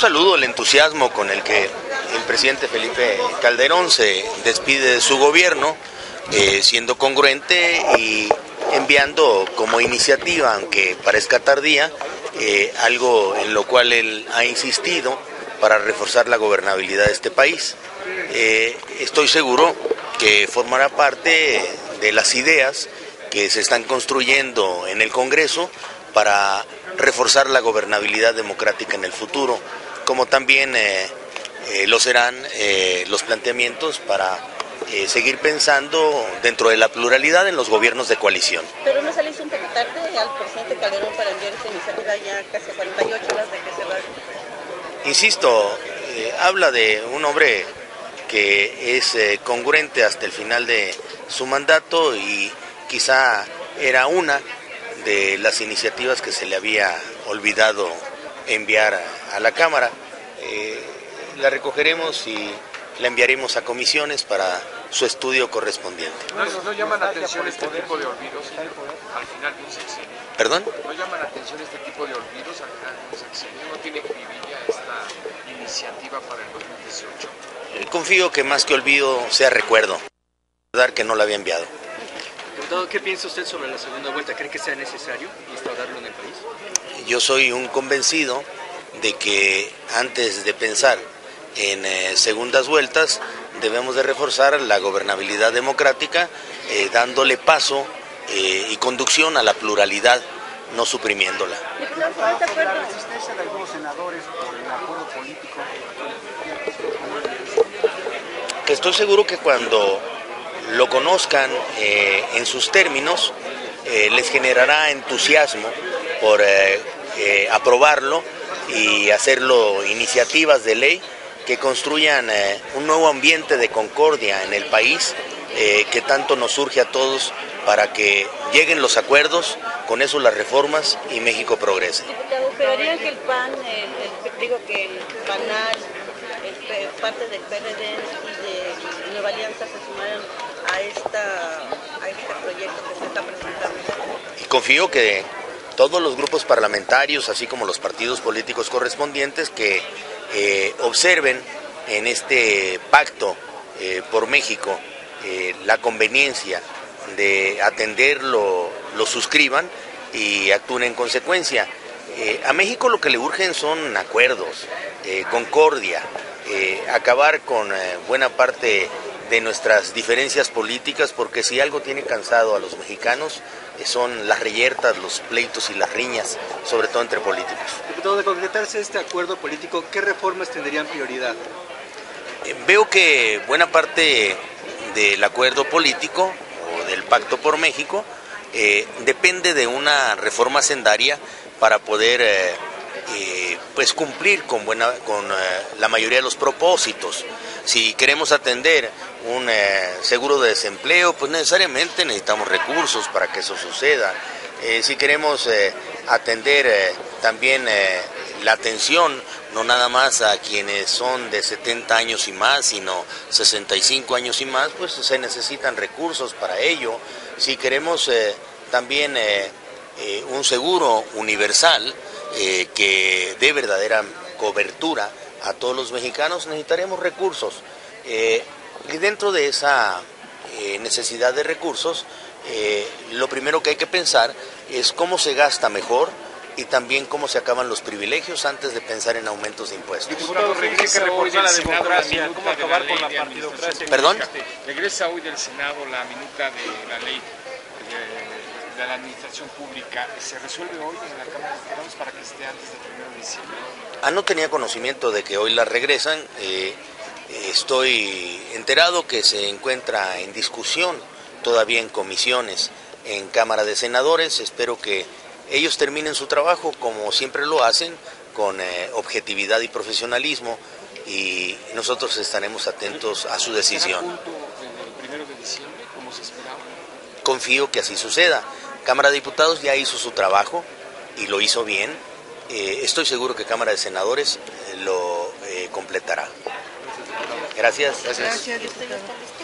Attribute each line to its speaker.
Speaker 1: saludo el entusiasmo con el que el presidente Felipe Calderón se despide de su gobierno, eh, siendo congruente y enviando como iniciativa, aunque parezca tardía, eh, algo en lo cual él ha insistido para reforzar la gobernabilidad de este país. Eh, estoy seguro que formará parte de las ideas que se están construyendo en el Congreso para reforzar la gobernabilidad democrática en el futuro, como también eh, eh, lo serán eh, los planteamientos para seguir pensando dentro de la pluralidad en los gobiernos de coalición.
Speaker 2: Pero no salís un poco tarde al presidente Calderón para enviar esta iniciativa ya casi 48 horas de que se va.
Speaker 1: Insisto, habla de un hombre que es congruente hasta el final de su mandato y quizá era una de las iniciativas que se le había olvidado enviar a, la Cámara. Eh, la recogeremos y la enviaremos a comisiones para su estudio correspondiente.
Speaker 3: ¿No, llaman atención este tipo de olvidos al final de un sexenio?
Speaker 1: ¿Perdón?
Speaker 3: ¿No llaman atención este tipo de olvidos al final de un sexenio? ¿No tiene grilla esta iniciativa para el 2018?
Speaker 1: Eh, confío que más que olvido sea recuerdo. Dar que no la había enviado.
Speaker 4: ¿Qué piensa usted sobre la segunda vuelta? ¿Cree que sea necesario instaurarlo en el país?
Speaker 1: Yo soy un convencido de que antes de pensar en eh, segundas vueltas debemos de reforzar la gobernabilidad democrática eh, dándole paso eh, y conducción a la pluralidad, no suprimiéndola. Estoy seguro que cuando lo conozcan eh, en sus términos, eh, les generará entusiasmo por eh, aprobarlo y hacerlo iniciativas de ley que construyan un nuevo ambiente de concordia en el país que tanto nos surge a todos para que lleguen los acuerdos, con eso las reformas y México progrese.
Speaker 2: Que el PAN, digo que el parte del y de Nueva Alianza a, este proyecto que se está presentando.
Speaker 1: Y confío que todos los grupos parlamentarios, así como los partidos políticos correspondientes, que eh, observen en este pacto eh, por México eh, la conveniencia de atenderlo, lo suscriban y actúen en consecuencia. a México lo que le urgen son acuerdos, concordia, acabar con buena parte de nuestras diferencias políticas, porque si algo tiene cansado a los mexicanos eh, son las reyertas, los pleitos y las riñas, sobre todo entre políticos.
Speaker 4: Diputado, de concretarse este acuerdo político, ¿qué reformas tendrían prioridad?
Speaker 1: Eh, veo que buena parte del acuerdo político o del pacto por México eh, depende de una reforma sendaria para poder pues cumplir con buena con la mayoría de los propósitos si queremos atender un eh, seguro de desempleo, pues necesariamente necesitamos recursos para que eso suceda. Eh, si queremos eh, atender también la atención, no nada más a quienes son de 70 años y más, sino 65 años y más, pues se necesitan recursos para ello. Si queremos también un seguro universal que dé verdadera cobertura, a todos los mexicanos, necesitaremos recursos. Eh, y dentro de esa eh, necesidad de recursos, eh, lo primero que hay que pensar es cómo se gasta mejor y también cómo se acaban los privilegios antes de pensar en aumentos de impuestos.
Speaker 3: Diputado, regresa hoy la democracia, ¿cómo acabar con la partidocracia?
Speaker 1: ¿Perdón?
Speaker 3: Regresa hoy del Senado la minuta de la ley de, la administración pública. ¿Se resuelve hoy en la Cámara de Diputados para esté antes del 1 de diciembre?
Speaker 1: Ah, no tenía conocimiento de que hoy la regresan. Eh, estoy enterado que se encuentra en discusión todavía en comisiones en Cámara de Senadores. Espero que ellos terminen su trabajo como siempre lo hacen, con eh, objetividad y profesionalismo y nosotros estaremos atentos a su decisión.
Speaker 3: de diciembre, como se esperaba?
Speaker 1: Confío que así suceda. Cámara de Diputados ya hizo su trabajo y lo hizo bien eh, estoy seguro que Cámara de Senadores eh, lo eh, completará. Gracias.
Speaker 2: Gracias. Gracias